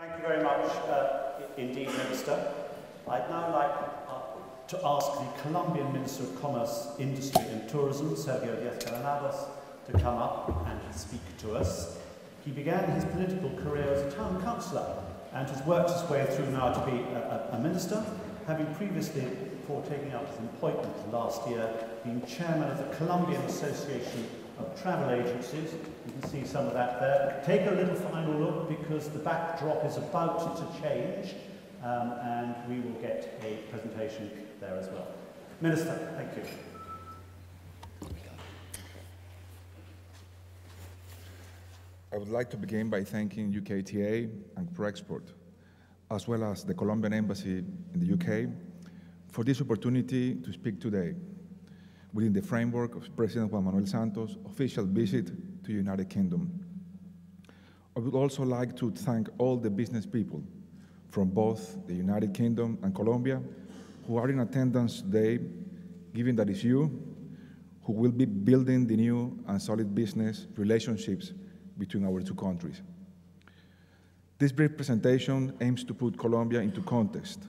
Thank you very much uh, indeed, Minister. I'd now like uh, to ask the Colombian Minister of Commerce, Industry and Tourism, Sergio Diaz Granados, to come up and speak to us. He began his political career as a town councillor and has worked his way through now to be a, a, a minister, having previously, before taking up his appointment last year, been chairman of the Colombian Association of Travel Agencies. You can see some of that there. Take a little final look because the backdrop is about to change um, and we will get a presentation there as well. Minister, thank you. I would like to begin by thanking UKTI and ProExport, as well as the Colombian Embassy in the UK, for this opportunity to speak today within the framework of President Juan Manuel Santos' official visit to the United Kingdom. I would also like to thank all the business people from both the United Kingdom and Colombia who are in attendance today, given that it's you who will be building the new and solid business relationships between our two countries. This brief presentation aims to put Colombia into context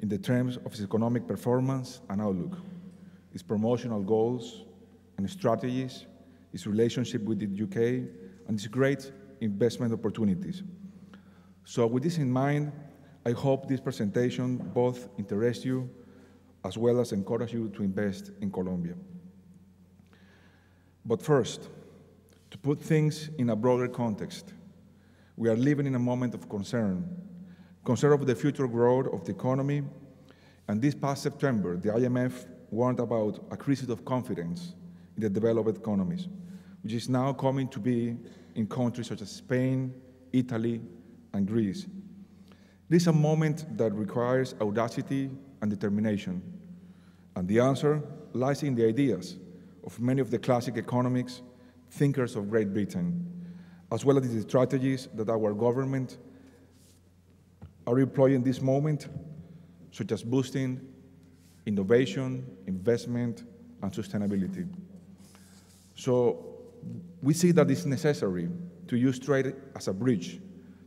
in the terms of its economic performance and outlook, its promotional goals and strategies, its relationship with the UK, and its great investment opportunities. So with this in mind, I hope this presentation both interests you as well as encourage you to invest in Colombia. But first, to put things in a broader context, we are living in a moment of concern, concern of the future growth of the economy, and this past September, the IMF warned about a crisis of confidence in the developed economies, which is now coming to be in countries such as Spain, Italy, and Greece. This is a moment that requires audacity and determination, and the answer lies in the ideas of many of the classic economics thinkers of Great Britain, as well as the strategies that our government are employing this moment, such as boosting innovation, investment, and sustainability. So we see that it's necessary to use trade as a bridge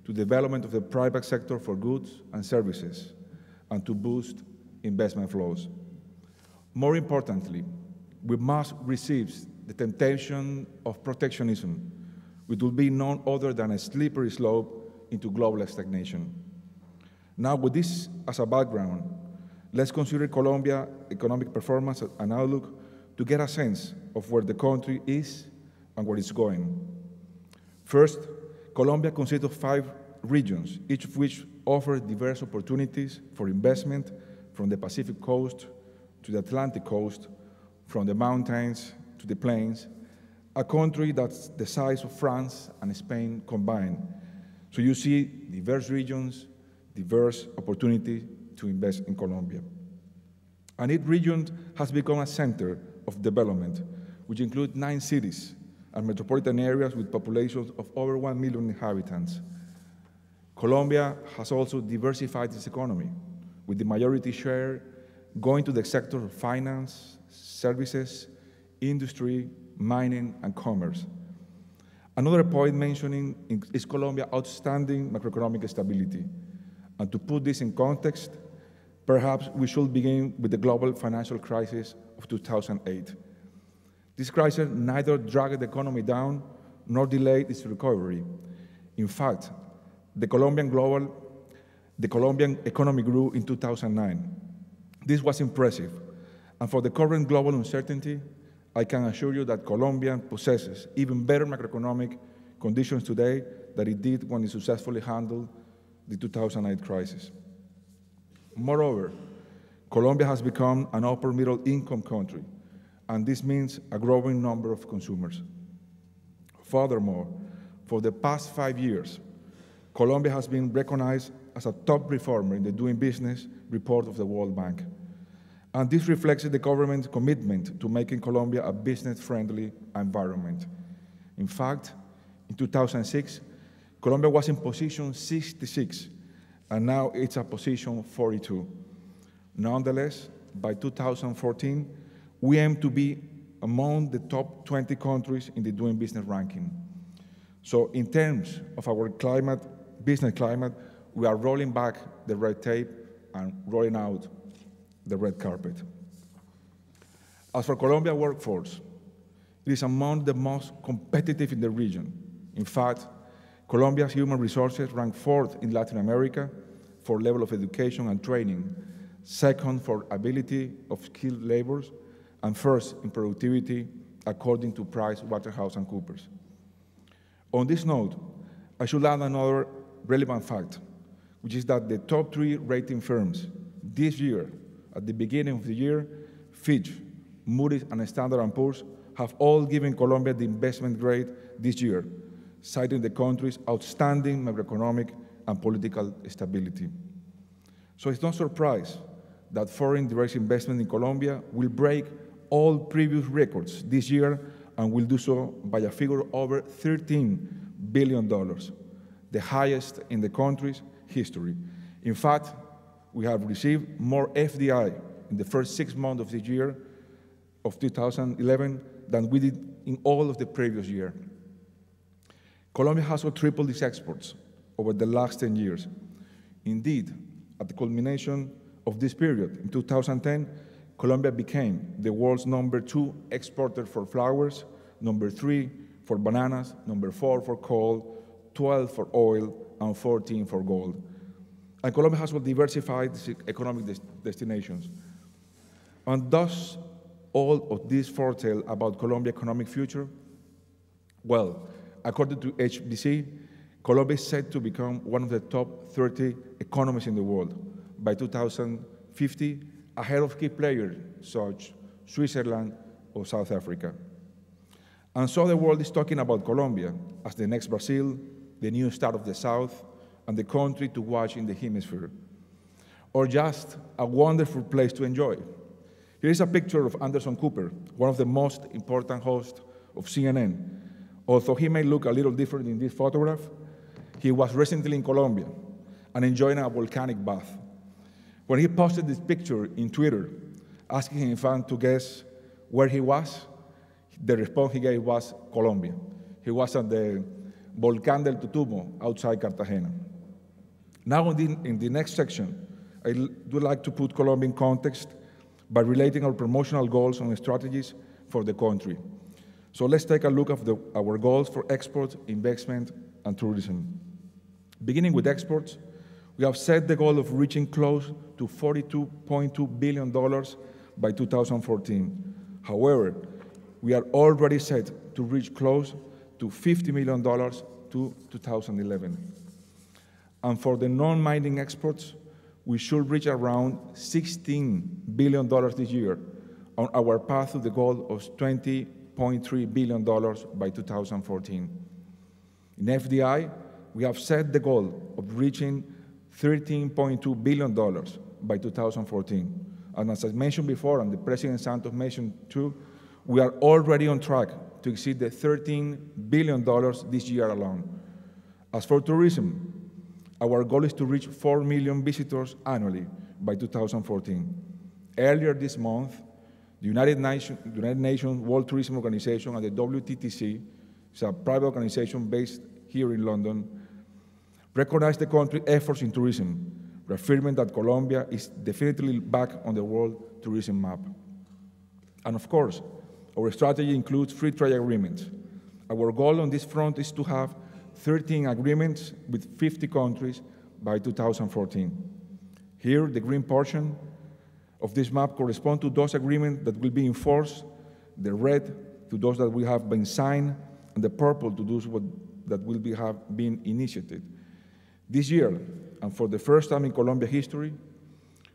to development of the private sector for goods and services and to boost investment flows. More importantly, we must resist the temptation of protectionism, which will be none other than a slippery slope into global stagnation. Now, with this as a background, let's consider Colombia economic performance and outlook to get a sense of where the country is and where it's going. First, Colombia consists of five regions, each of which offer diverse opportunities for investment from the Pacific coast to the Atlantic coast, from the mountains to the plains, a country that's the size of France and Spain combined. So you see diverse regions, diverse opportunity to invest in Colombia. And each region has become a center of development, which includes nine cities and metropolitan areas with populations of over 1 million inhabitants. Colombia has also diversified its economy, with the majority share going to the sector of finance, services, industry, mining, and commerce. Another point mentioning is Colombia's outstanding macroeconomic stability. And to put this in context, perhaps we should begin with the global financial crisis of 2008. This crisis neither dragged the economy down nor delayed its recovery. In fact, the Colombian global, the Colombian economy grew in 2009. This was impressive. And for the current global uncertainty, I can assure you that Colombia possesses even better macroeconomic conditions today than it did when it successfully handled the 2008 crisis. Moreover, Colombia has become an upper middle income country and this means a growing number of consumers. Furthermore, for the past five years, Colombia has been recognized as a top reformer in the Doing Business report of the World Bank. And this reflects the government's commitment to making Colombia a business-friendly environment. In fact, in 2006, Colombia was in position 66, and now it's at position 42. Nonetheless, by 2014, we aim to be among the top 20 countries in the Doing Business ranking. So in terms of our climate business climate, we are rolling back the red tape and rolling out the red carpet. As for Colombia workforce, it is among the most competitive in the region. In fact, Colombia's human resources rank fourth in Latin America for level of education and training, second for ability of skilled laborers, and first in productivity according to Price Waterhouse and Coopers. On this note, I should add another relevant fact, which is that the top three rating firms this year, at the beginning of the year, Fitch, Moody's, and Standard & Poor's have all given Colombia the investment grade this year, citing the country's outstanding macroeconomic and political stability. So it's no surprise that foreign direct investment in Colombia will break all previous records this year and will do so by a figure over $13 billion, the highest in the country's history. In fact, we have received more FDI in the first six months of the year of 2011 than we did in all of the previous year. Colombia has also tripled its exports over the last 10 years. Indeed, at the culmination of this period, in 2010, Colombia became the world's number two exporter for flowers, number three for bananas, number four for coal, 12 for oil, and 14 for gold. And Colombia has well diversified economic des destinations. And thus, all of this foretell about Colombia's economic future? Well, according to HSBC, Colombia is set to become one of the top 30 economies in the world by 2050 ahead of key players such as Switzerland or South Africa. And so the world is talking about Colombia as the next Brazil, the new star of the South, and the country to watch in the hemisphere, or just a wonderful place to enjoy. Here is a picture of Anderson Cooper, one of the most important hosts of CNN. Although he may look a little different in this photograph, he was recently in Colombia and enjoying a volcanic bath. When he posted this picture in Twitter, asking his fans to guess where he was, the response he gave was Colombia. He was at the Volcán del Totumo outside Cartagena. Now, in the, in the next section, I would like to put Colombia in context by relating our promotional goals and strategies for the country. So let's take a look at the, our goals for export, investment, and tourism. Um, beginning with exports, we have set the goal of reaching close to $42.2 billion by 2014. However, we are already set to reach close to $50 million to 2011. And for the non-mining exports, we should reach around $16 billion this year on our path to the goal of $20.3 billion by 2014. In FDI, we have set the goal of reaching $13.2 billion by 2014. And as I mentioned before, and the President Santos mentioned too, we are already on track to exceed the $13 billion this year alone. As for tourism, our goal is to reach 4 million visitors annually by 2014. Earlier this month, the United, Nation, United Nations World Tourism Organization and the WTTC, it's a private organization based here in London, recognized the country's efforts in tourism, reaffirming that Colombia is definitely back on the world tourism map. And of course, our strategy includes free trade agreements. Our goal on this front is to have 13 agreements with 50 countries by 2014. Here, the green portion of this map correspond to those agreements that will be enforced, the red to those that will have been signed, the purpose to those that will be, have been initiated. This year, and for the first time in Colombia history,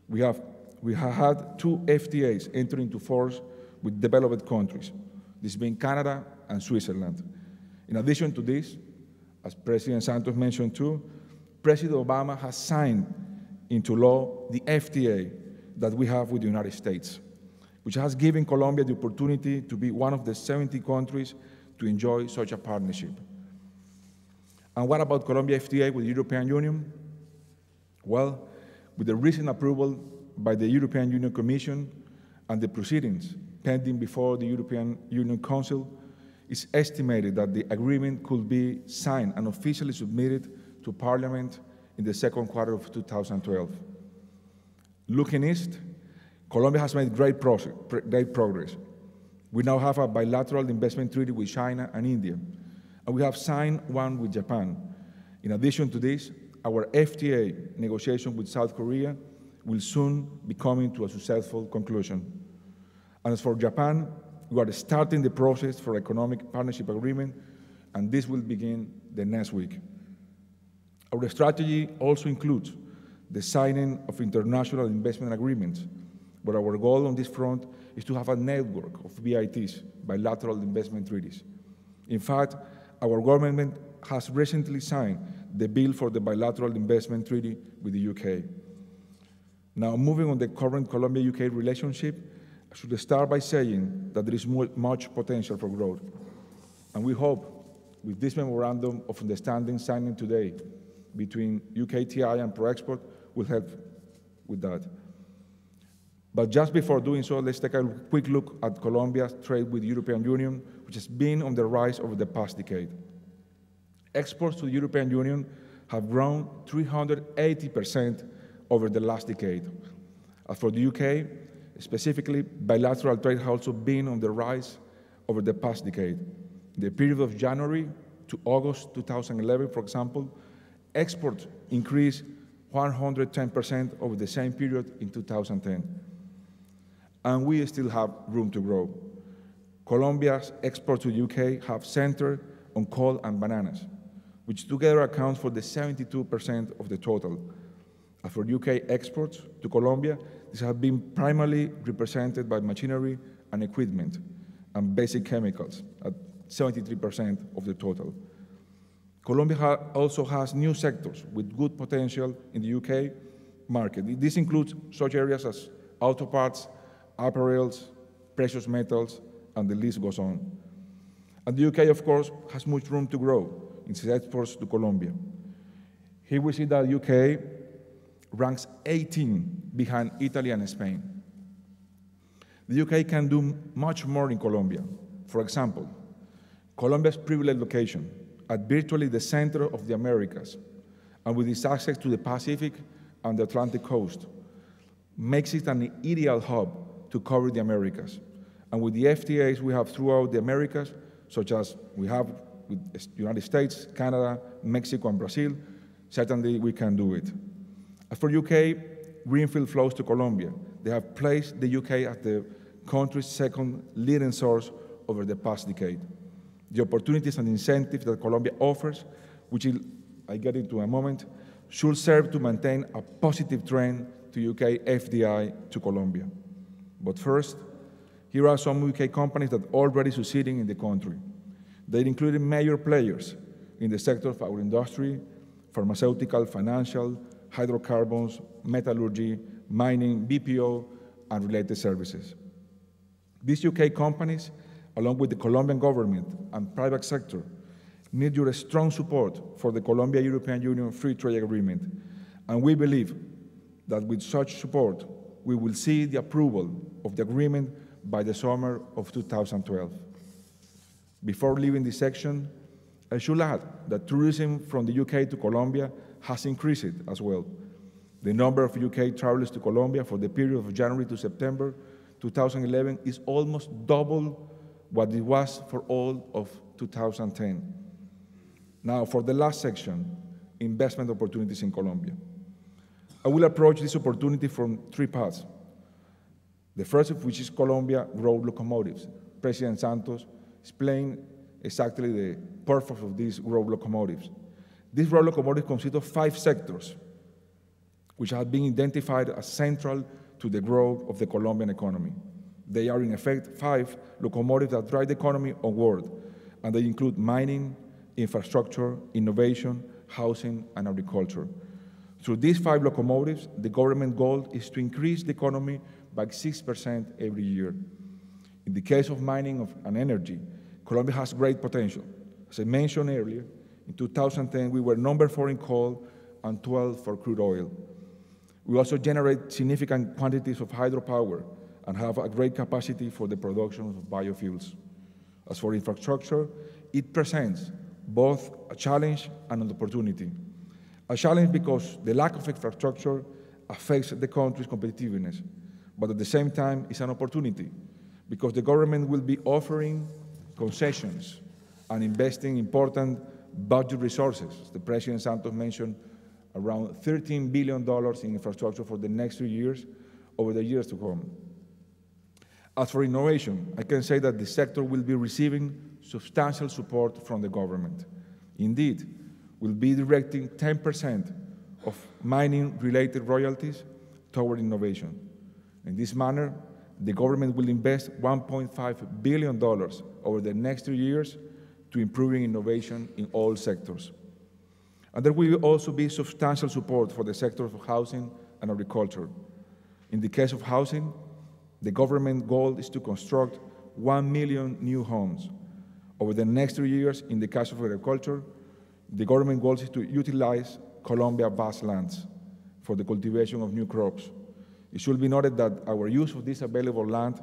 we have, we have had two FTAs enter into force with developed countries, this being Canada and Switzerland. In addition to this, as President Santos mentioned too, President Obama has signed into law the FTA that we have with the United States, which has given Colombia the opportunity to be one of the 70 countries to enjoy such a partnership. And what about Colombia FTA with the European Union? Well, with the recent approval by the European Union Commission and the proceedings pending before the European Union Council, it's estimated that the agreement could be signed and officially submitted to Parliament in the second quarter of 2012. Looking east, Colombia has made great, great progress. We now have a bilateral investment treaty with China and India, and we have signed one with Japan. In addition to this, our FTA negotiation with South Korea will soon be coming to a successful conclusion. And as for Japan, we are starting the process for economic partnership agreement, and this will begin the next week. Our strategy also includes the signing of international investment agreements, but our goal on this front is to have a network of BITs, bilateral investment treaties. In fact, our government has recently signed the bill for the bilateral investment treaty with the UK. Now, moving on the current Colombia-UK relationship, I should start by saying that there is much potential for growth. And we hope, with this memorandum of understanding signed today between UKTI and ProExport, will help with that. But just before doing so, let's take a quick look at Colombia's trade with the European Union, which has been on the rise over the past decade. Exports to the European Union have grown 380% over the last decade. As for the UK, specifically, bilateral trade has also been on the rise over the past decade. The period of January to August 2011, for example, exports increased 110% over the same period in 2010. And we still have room to grow. Colombia's exports to the UK have centered on coal and bananas which together accounts for the 72% of the total. As for UK exports to Colombia, these have been primarily represented by machinery and equipment and basic chemicals at 73% of the total. Colombia ha also has new sectors with good potential in the UK market. This includes such areas as auto parts, apparels, precious metals, and the list goes on. And the UK, of course, has much room to grow in its exports to Colombia. Here we see that the UK ranks 18 behind Italy and Spain. The UK can do much more in Colombia. For example, Colombia's privileged location at virtually the center of the Americas and with its access to the Pacific and the Atlantic coast makes it an ideal hub to cover the Americas. And with the FTAs we have throughout the Americas, such as we have with the United States, Canada, Mexico, and Brazil, certainly we can do it. As for UK, greenfield flows to Colombia. They have placed the UK as the country's second leading source over the past decade. The opportunities and incentives that Colombia offers, which I get into in a moment, should serve to maintain a positive trend to UK FDI to Colombia. But first, here are some UK companies that are already succeeding in the country. They included major players in the sector of our industry, pharmaceutical, financial, hydrocarbons, metallurgy, mining, BPO, and related services. These UK companies, along with the Colombian government and private sector, need your strong support for the Colombia-European Union Free Trade Agreement, and we believe that with such support, we will see the approval of the agreement by the summer of 2012. Before leaving this section, I should add that tourism from the UK to Colombia has increased as well. The number of UK travelers to Colombia for the period of January to September 2011 is almost double what it was for all of 2010. Now, for the last section, investment opportunities in Colombia. I will approach this opportunity from three paths. The first of which is Colombia road locomotives. President Santos explain exactly the purpose of these road locomotives. These road locomotives consist of five sectors, which have been identified as central to the growth of the Colombian economy. They are, in effect, five locomotives that drive the economy onward, and they include mining, infrastructure, innovation, housing, and agriculture. Through these five locomotives, the government goal is to increase the economy by 6% every year. In the case of mining and energy, Colombia has great potential. As I mentioned earlier, in 2010, we were number four in coal and 12 for crude oil. We also generate significant quantities of hydropower and have a great capacity for the production of biofuels. As for infrastructure, it presents both a challenge and an opportunity. A challenge because the lack of infrastructure affects the country's competitiveness, but at the same time, it's an opportunity because the government will be offering concessions and investing important budget resources. The President Santos mentioned around $13 billion in infrastructure for the next three years over the years to come. As for innovation, I can say that the sector will be receiving substantial support from the government. Indeed, we'll be directing 10% of mining-related royalties toward innovation. In this manner, the government will invest $1.5 billion over the next three years to improving innovation in all sectors. And there will also be substantial support for the sectors of housing and agriculture. In the case of housing, the government goal is to construct 1 million new homes. Over the next three years, in the case of agriculture, the government goal is to utilize Colombia vast lands for the cultivation of new crops. It should be noted that our use of this available land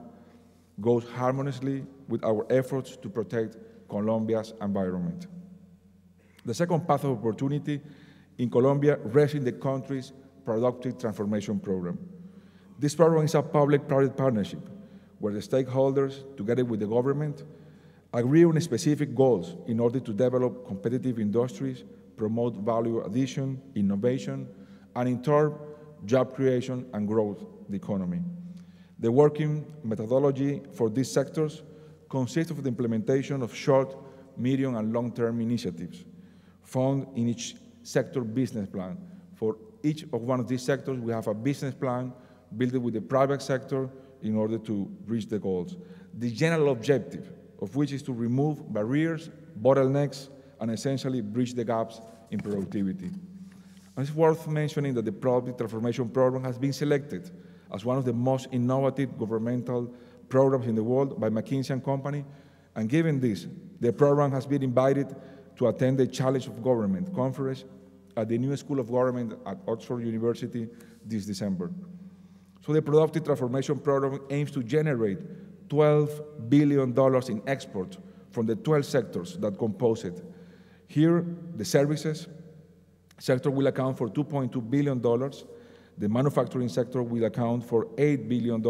goes harmoniously with our efforts to protect Colombia's environment. The second path of opportunity in Colombia rests in the country's productive transformation program. This program is a public-private partnership where the stakeholders, together with the government, agree on specific goals in order to develop competitive industries, promote value addition, innovation, and in turn, job creation and growth the economy. The working methodology for these sectors consists of the implementation of short, medium, and long-term initiatives found in each sector business plan. For each of one of these sectors, we have a business plan built with the private sector in order to reach the goals. The general objective of which is to remove barriers, bottlenecks, and essentially bridge the gaps in productivity. And it's worth mentioning that the Productive Transformation Program has been selected as one of the most innovative governmental programs in the world by McKinsey and Company. And given this, the program has been invited to attend the Challenge of Government conference at the new School of Government at Oxford University this December. So the Productive Transformation Program aims to generate $12 billion in exports from the 12 sectors that compose it. Here, the services sector will account for $2.2 billion, the manufacturing sector will account for $8 billion,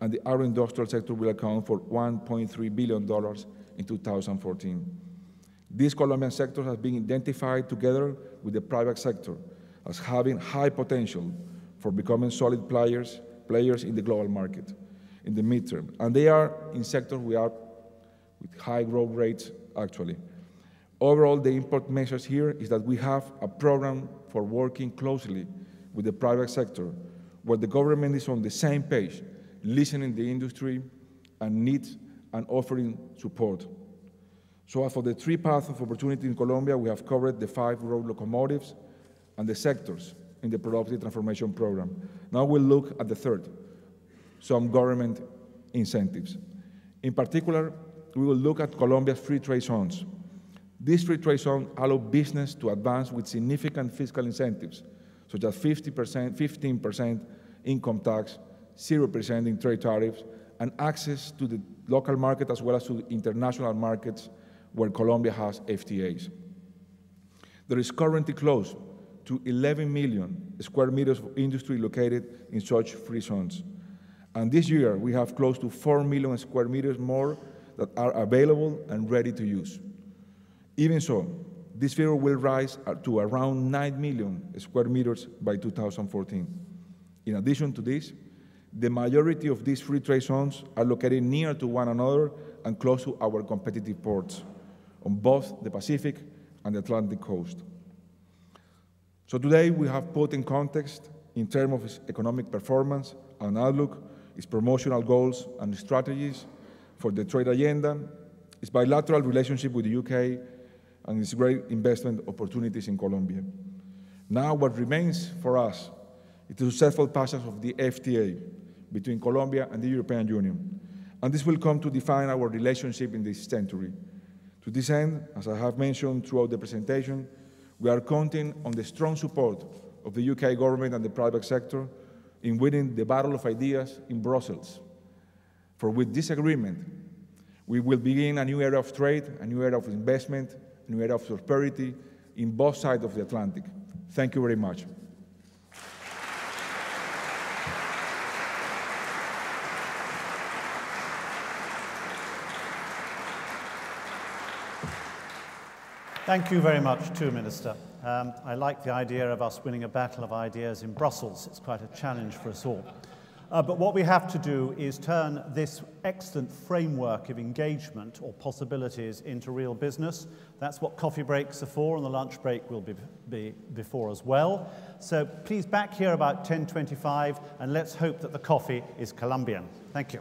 and the agro-industrial sector will account for $1.3 billion in 2014. These Colombian sectors have been identified together with the private sector as having high potential for becoming solid players, players in the global market in the midterm. And they are in sectors we are with high growth rates, actually. Overall, the important message here is that we have a program for working closely with the private sector, where the government is on the same page, listening to the industry and needs and offering support. So for the three paths of opportunity in Colombia, we have covered the five road locomotives and the sectors in the productive transformation program. Now we'll look at the third, some government incentives. In particular, we will look at Colombia's free trade zones. These free trade zones allow business to advance with significant fiscal incentives, such as 50%, 15% income tax, 0% in trade tariffs, and access to the local market as well as to international markets where Colombia has FTAs. There is currently close to 11 million square meters of industry located in such free zones. And this year, we have close to 4 million square meters more that are available and ready to use. Even so, this figure will rise to around 9 million square meters by 2014. In addition to this, the majority of these free trade zones are located near to one another and close to our competitive ports on both the Pacific and the Atlantic coast. So today we have put in context, in terms of economic performance and outlook, its promotional goals and strategies for the trade agenda, its bilateral relationship with the UK, and its great investment opportunities in Colombia. Now what remains for us is the successful passage of the FTA between Colombia and the European Union. And this will come to define our relationship in this century. To this end, as I have mentioned throughout the presentation, we are counting on the strong support of the UK government and the private sector in winning the battle of ideas in Brussels. For with this agreement, we will begin a new era of trade, a new era of investment, a new era of prosperity in both sides of the Atlantic. Thank you very much. Thank you very much, too, Minister. Um, I like the idea of us winning a battle of ideas in Brussels. It's quite a challenge for us all. Uh, but what we have to do is turn this excellent framework of engagement or possibilities into real business. That's what coffee breaks are for, and the lunch break will be, be before as well. So please back here about 10.25, and let's hope that the coffee is Colombian. Thank you.